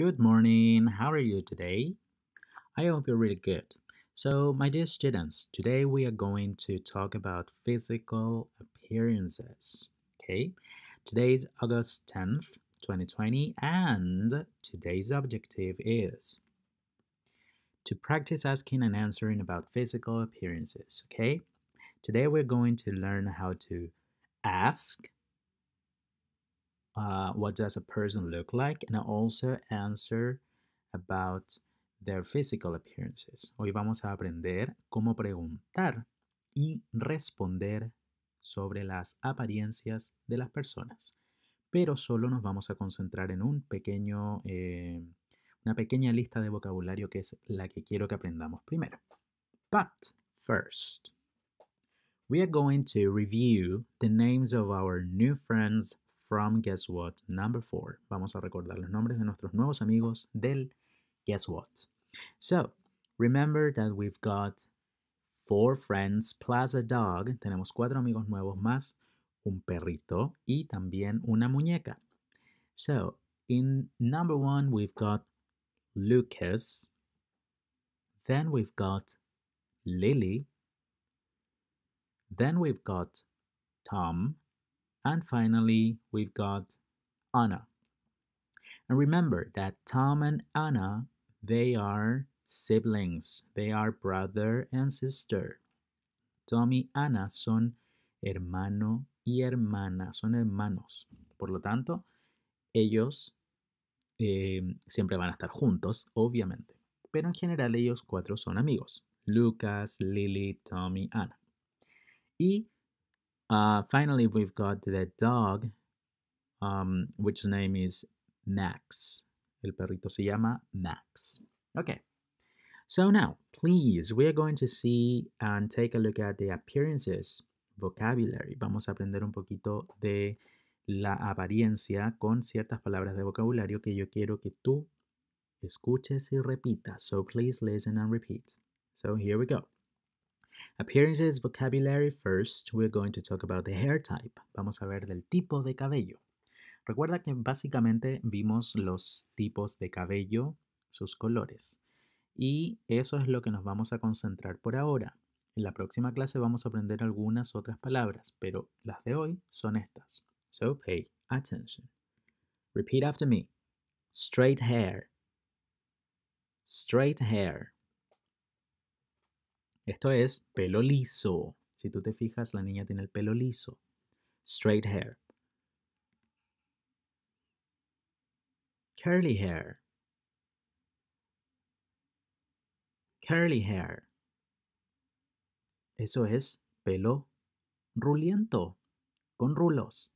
Good morning. How are you today? I hope you're really good. So, my dear students, today we are going to talk about physical appearances. Okay? Today is August 10th, 2020, and today's objective is to practice asking and answering about physical appearances. Okay? Today we're going to learn how to ask uh, what does a person look like and also answer about their physical appearances. Hoy vamos a aprender cómo preguntar y responder sobre las apariencias de las personas. Pero solo nos vamos a concentrar en un pequeño, eh, una pequeña lista de vocabulario que es la que quiero que aprendamos primero. But first, we are going to review the names of our new friends from Guess What number four. Vamos a recordar los nombres de nuestros nuevos amigos del Guess What. So, remember that we've got four friends plus a dog. Tenemos cuatro amigos nuevos más un perrito y también una muñeca. So, in number one, we've got Lucas. Then we've got Lily. Then we've got Tom. And finally, we've got Anna. And remember that Tom and Anna, they are siblings. They are brother and sister. Tom y Anna son hermano y hermana, son hermanos. Por lo tanto, ellos eh, siempre van a estar juntos, obviamente. Pero en general ellos cuatro son amigos. Lucas, Lily, Tom y Anna. Y uh, finally, we've got the dog, um, which name is Max. El perrito se llama Max. Okay. So now, please, we are going to see and take a look at the appearances vocabulary. Vamos a aprender un poquito de la apariencia con ciertas palabras de vocabulario que yo quiero que tú escuches y repitas. So please listen and repeat. So here we go. Appearances vocabulary first, we're going to talk about the hair type. Vamos a ver del tipo de cabello. Recuerda que básicamente vimos los tipos de cabello, sus colores. Y eso es lo que nos vamos a concentrar por ahora. En la próxima clase vamos a aprender algunas otras palabras, pero las de hoy son estas. So pay attention. Repeat after me. Straight hair. Straight hair. Esto es pelo liso. Si tú te fijas, la niña tiene el pelo liso. Straight hair. Curly hair. Curly hair. Eso es pelo ruliento, con rulos.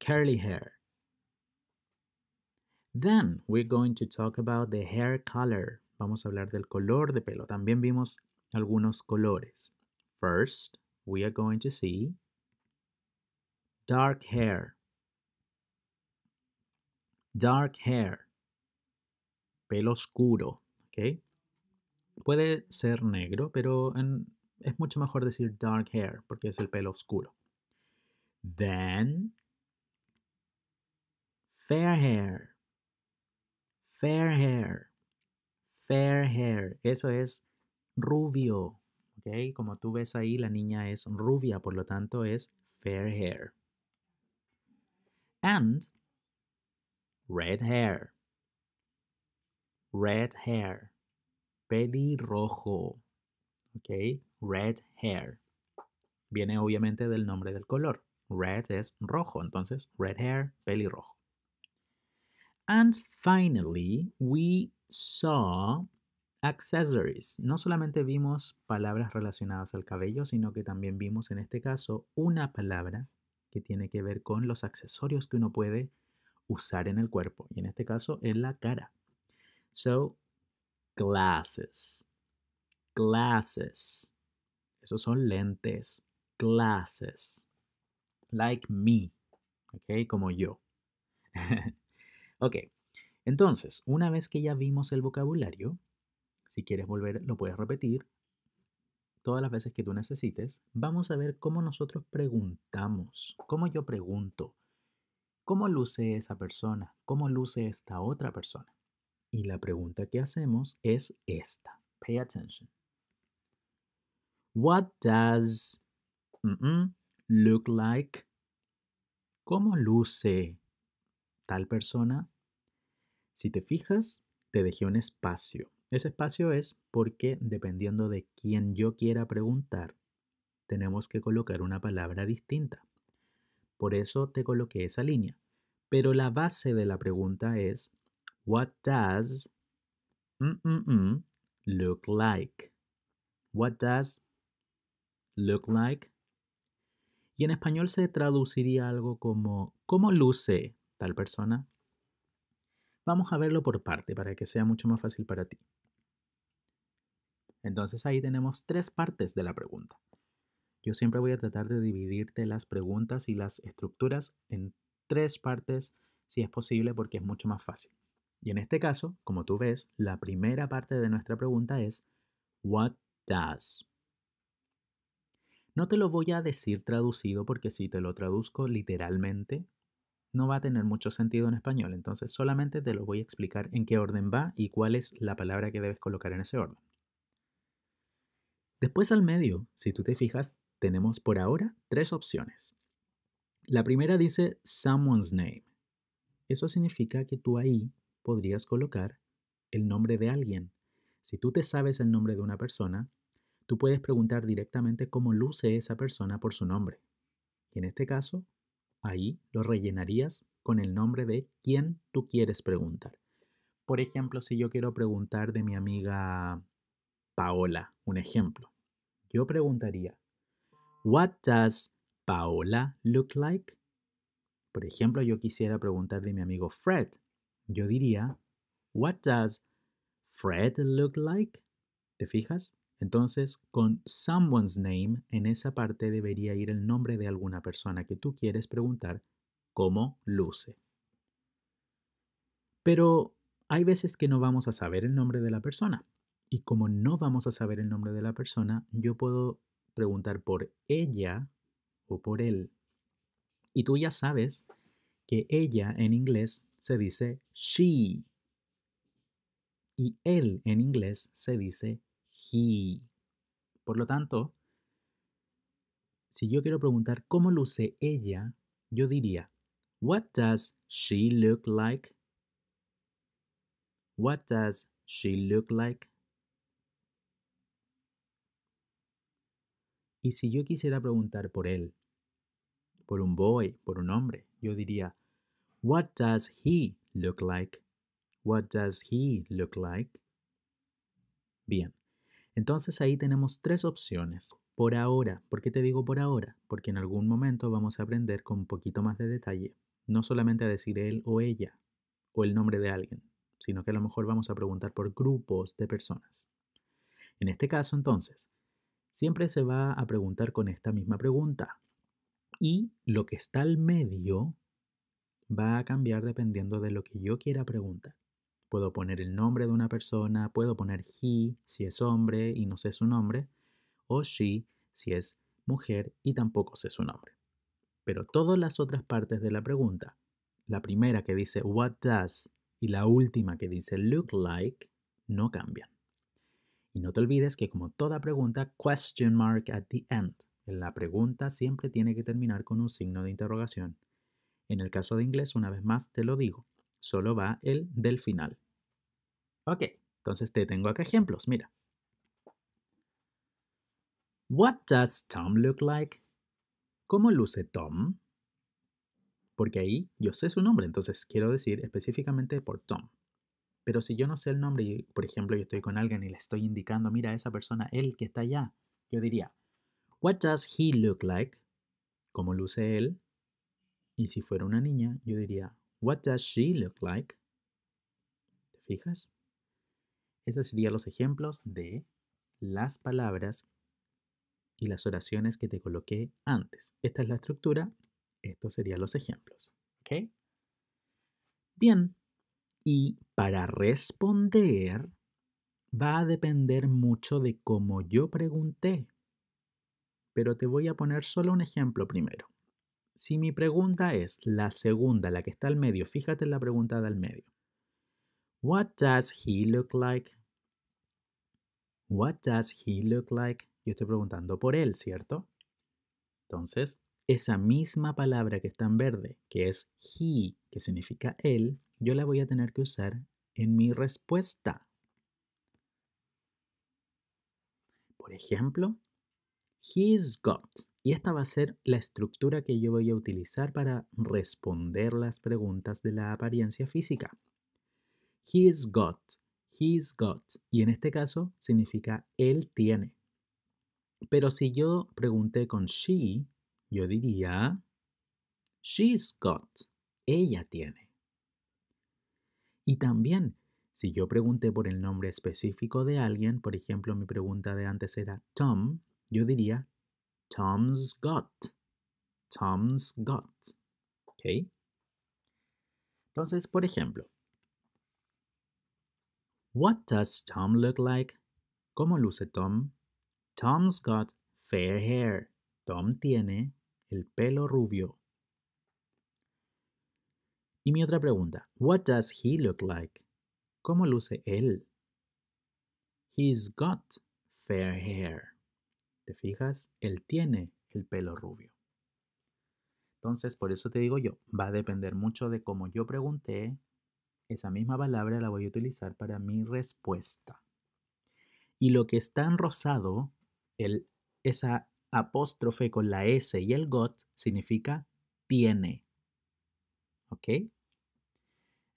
Curly hair. Then we're going to talk about the hair color. Vamos a hablar del color de pelo. También vimos algunos colores. First, we are going to see dark hair. Dark hair. Pelo oscuro, ¿ok? Puede ser negro, pero en, es mucho mejor decir dark hair porque es el pelo oscuro. Then, fair hair. Fair hair. Fair hair. Eso es rubio. ¿Ok? Como tú ves ahí, la niña es rubia, por lo tanto es fair hair. And red hair. Red hair. Pelirrojo. ¿Ok? Red hair. Viene obviamente del nombre del color. Red es rojo, entonces red hair, pelirrojo. And finally, we saw accessories. No solamente vimos palabras relacionadas al cabello, sino que también vimos en este caso una palabra que tiene que ver con los accesorios que uno puede usar en el cuerpo y en este caso en la cara. So, glasses. Glasses. Esos son lentes. Glasses. Like me. ¿Ok? Como yo. ok. Entonces, una vez que ya vimos el vocabulario, si quieres volver, lo puedes repetir todas las veces que tú necesites. Vamos a ver cómo nosotros preguntamos, cómo yo pregunto, ¿Cómo luce esa persona? ¿Cómo luce esta otra persona? Y la pregunta que hacemos es esta. Pay attention. What does look like? ¿Cómo luce tal persona? Si te fijas, te dejé un espacio. Ese espacio es porque dependiendo de quién yo quiera preguntar, tenemos que colocar una palabra distinta. Por eso te coloqué esa línea. Pero la base de la pregunta es, What does look like? What does look like? Y en español se traduciría algo como ¿cómo luce tal persona? Vamos a verlo por parte para que sea mucho más fácil para ti. Entonces ahí tenemos tres partes de la pregunta. Yo siempre voy a tratar de dividirte las preguntas y las estructuras en tres partes si es posible porque es mucho más fácil. Y en este caso, como tú ves, la primera parte de nuestra pregunta es What does? No te lo voy a decir traducido porque si te lo traduzco literalmente, no va a tener mucho sentido en español. Entonces solamente te lo voy a explicar en qué orden va y cuál es la palabra que debes colocar en ese orden. Después al medio, si tú te fijas, tenemos por ahora tres opciones. La primera dice someone's name. Eso significa que tú ahí podrías colocar el nombre de alguien. Si tú te sabes el nombre de una persona, tú puedes preguntar directamente cómo luce esa persona por su nombre. Y en este caso, ahí lo rellenarías con el nombre de quien tú quieres preguntar. Por ejemplo, si yo quiero preguntar de mi amiga Paola, un ejemplo, yo preguntaría, What does Paola look like? Por ejemplo, yo quisiera preguntar de mi amigo Fred. Yo diría, What does Fred look like? ¿Te fijas? Entonces, con someone's name, en esa parte debería ir el nombre de alguna persona que tú quieres preguntar cómo luce. Pero hay veces que no vamos a saber el nombre de la persona. Y como no vamos a saber el nombre de la persona, yo puedo preguntar por ella o por él. Y tú ya sabes que ella en inglés se dice she. Y él en inglés se dice he. Por lo tanto, si yo quiero preguntar cómo luce ella, yo diría, What does she look like? What does she look like? Y si yo quisiera preguntar por él, por un boy, por un hombre, yo diría, What does he look like? What does he look like? Bien, entonces ahí tenemos tres opciones. Por ahora, ¿por qué te digo por ahora? Porque en algún momento vamos a aprender con un poquito más de detalle, no solamente a decir él o ella o el nombre de alguien, sino que a lo mejor vamos a preguntar por grupos de personas. En este caso, entonces, siempre se va a preguntar con esta misma pregunta. Y lo que está al medio va a cambiar dependiendo de lo que yo quiera preguntar. Puedo poner el nombre de una persona, puedo poner he si es hombre y no sé su nombre, o she si es mujer y tampoco sé su nombre. Pero todas las otras partes de la pregunta, la primera que dice what does y la última que dice look like, no cambian. Y no te olvides que como toda pregunta, question mark at the end. La pregunta siempre tiene que terminar con un signo de interrogación. En el caso de inglés, una vez más te lo digo, solo va el del final. Ok, entonces te tengo acá ejemplos, mira. What does Tom look like? ¿Cómo luce Tom? Porque ahí yo sé su nombre, entonces quiero decir específicamente por Tom. Pero si yo no sé el nombre y, por ejemplo, yo estoy con alguien y le estoy indicando, mira, esa persona, él que está allá, yo diría, What does he look like? ¿Cómo luce él? Y si fuera una niña, yo diría, What does she look like? ¿Te fijas? Esos serían los ejemplos de las palabras y las oraciones que te coloqué antes. Esta es la estructura, estos serían los ejemplos. ¿Ok? Bien, y para responder va a depender mucho de cómo yo pregunté. Pero te voy a poner solo un ejemplo primero. si mi pregunta es la segunda, la que está al medio, fíjate en la pregunta del medio. What does he look like? What does he look like? Yo estoy preguntando por él, ¿cierto? Entonces, esa misma palabra que está en verde, que es he, que significa él, yo la voy a tener que usar en mi respuesta. Por ejemplo, he's got. Y esta va a ser la estructura que yo voy a utilizar para responder las preguntas de la apariencia física. He's got. He's got. Y en este caso significa él tiene. Pero si yo pregunté con she, yo diría, she's got. Ella tiene. Y también, si yo pregunté por el nombre específico de alguien, por ejemplo, mi pregunta de antes era Tom, yo diría, Tom's got. Tom's got. ¿Ok? Entonces, por ejemplo, What does Tom look like? ¿Cómo luce Tom? Tom's got fair hair. Tom tiene el pelo rubio. Y mi otra pregunta, what does he look like? ¿Cómo luce él? He's got fair hair. ¿Te fijas? Él tiene el pelo rubio. Entonces, por eso te digo yo, va a depender mucho de cómo yo pregunté. Esa misma palabra la voy a utilizar para mi respuesta. Y lo que está en rosado el, esa apóstrofe con la S y el got significa tiene. ¿Ok?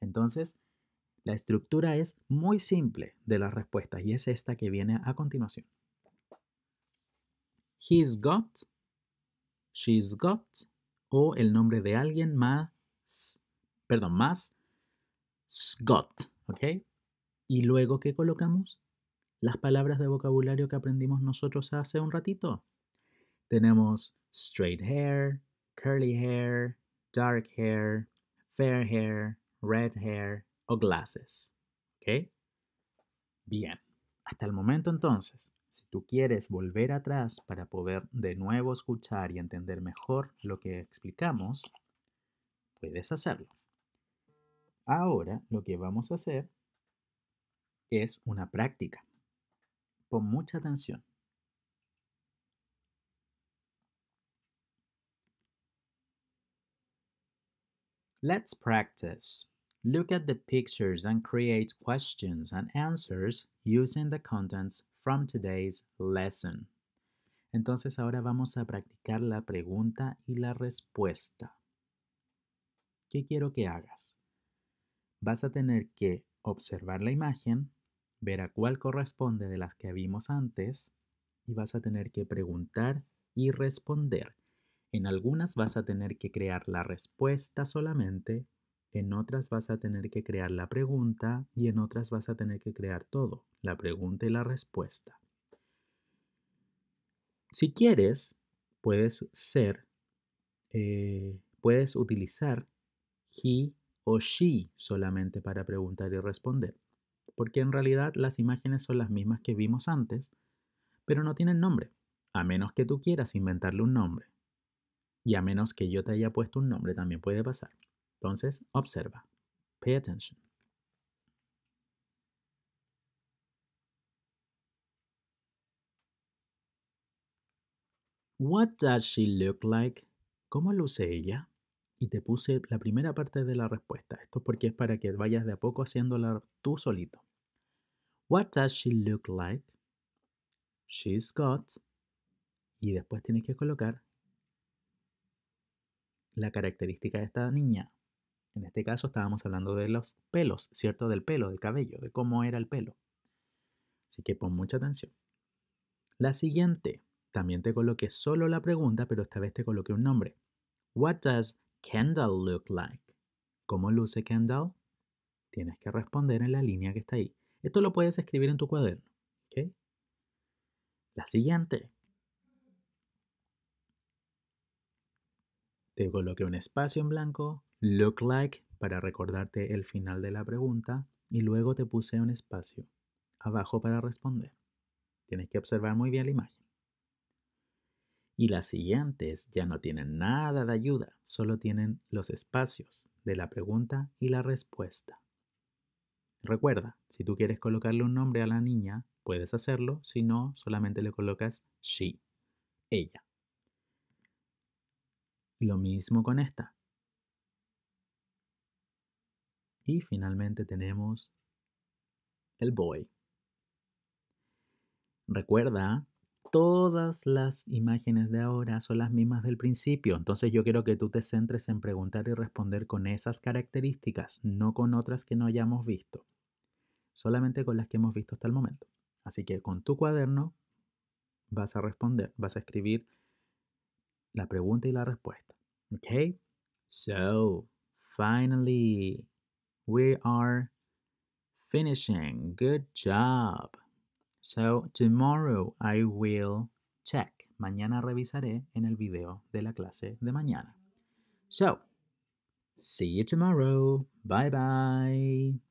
Entonces, la estructura es muy simple de las respuestas y es esta que viene a continuación. He's got, she's got o el nombre de alguien más, perdón, más got, ¿ok? Y luego, ¿qué colocamos? las palabras de vocabulario que aprendimos nosotros hace un ratito. Tenemos straight hair, curly hair, dark hair, fair hair, red hair o glasses. ¿Ok? Bien, hasta el momento entonces, si tú quieres volver atrás para poder de nuevo escuchar y entender mejor lo que explicamos, puedes hacerlo. Ahora lo que vamos a hacer es una práctica. Pon mucha atención. Let's practice. Look at the pictures and create questions and answers using the contents from today's lesson. Entonces ahora vamos a practicar la pregunta y la respuesta. ¿Qué quiero que hagas? Vas a tener que observar la imagen ver a cuál corresponde de las que vimos antes y vas a tener que preguntar y responder. En algunas vas a tener que crear la respuesta solamente, en otras vas a tener que crear la pregunta y en otras vas a tener que crear todo, la pregunta y la respuesta. Si quieres, puedes ser, eh, puedes utilizar he o she solamente para preguntar y responder porque en realidad las imágenes son las mismas que vimos antes, pero no tienen nombre, a menos que tú quieras inventarle un nombre. Y a menos que yo te haya puesto un nombre, también puede pasar. Entonces, observa. Pay attention. What does she look like? ¿Cómo luce ella? Y te puse la primera parte de la respuesta. Esto porque es para que vayas de a poco haciéndola tú solito. What does she look like? She's got. Y después tienes que colocar la característica de esta niña. En este caso estábamos hablando de los pelos, ¿cierto? Del pelo, del cabello, de cómo era el pelo. Así que pon mucha atención. La siguiente, también te coloqué solo la pregunta, pero esta vez te coloqué un nombre. What does Kendall look like? ¿Cómo luce Kendall? Tienes que responder en la línea que está ahí. Esto lo puedes escribir en tu cuaderno. La siguiente. Te coloqué un espacio en blanco, look like, para recordarte el final de la pregunta, y luego te puse un espacio abajo para responder. Tienes que observar muy bien la imagen. Y las siguientes ya no tienen nada de ayuda, solo tienen los espacios de la pregunta y la respuesta. Recuerda, si tú quieres colocarle un nombre a la niña, puedes hacerlo, si no, solamente le colocas she, ella. Lo mismo con esta. Y finalmente tenemos el boy. Recuerda todas las imágenes de ahora son las mismas del principio. Entonces yo quiero que tú te centres en preguntar y responder con esas características, no con otras que no hayamos visto. Solamente con las que hemos visto hasta el momento. Así que con tu cuaderno vas a responder, vas a escribir la pregunta y la respuesta. Okay? So, finally, we are finishing. Good job. So tomorrow I will check. Mañana revisaré en el video de la clase de mañana. So, see you tomorrow. Bye bye.